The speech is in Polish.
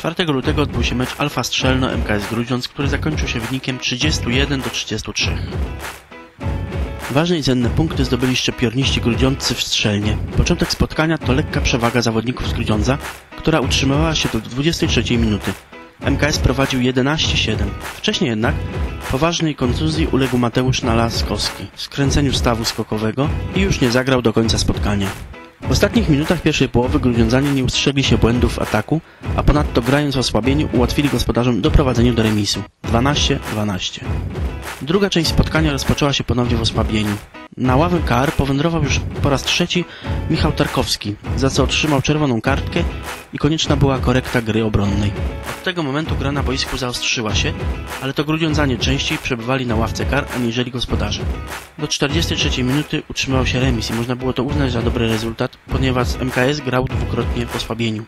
4 lutego odbył się mecz Alfa Strzelno MKS Grudziądz, który zakończył się wynikiem 31 do 33. Ważne i cenne punkty zdobyli szczypiorniści grudziądcy w Strzelnie. Początek spotkania to lekka przewaga zawodników z Grudziądza, która utrzymywała się do 23 minuty. MKS prowadził 11-7. Wcześniej jednak po ważnej kontuzji uległ Mateusz Nalaskowski w skręceniu stawu skokowego i już nie zagrał do końca spotkania. W ostatnich minutach pierwszej połowy grudziądzanie nie ustrzegli się błędów ataku, a ponadto grając w osłabieniu ułatwili gospodarzom doprowadzenie do remisu 12-12. Druga część spotkania rozpoczęła się ponownie w osłabieniu. Na ławę kar powędrował już po raz trzeci Michał Tarkowski, za co otrzymał czerwoną kartkę i konieczna była korekta gry obronnej. Od tego momentu gra na boisku zaostrzyła się, ale to grudziądzanie częściej przebywali na ławce kar aniżeli gospodarze. Do 43 minuty utrzymał się remis i można było to uznać za dobry rezultat, ponieważ MKS grał dwukrotnie w osłabieniu.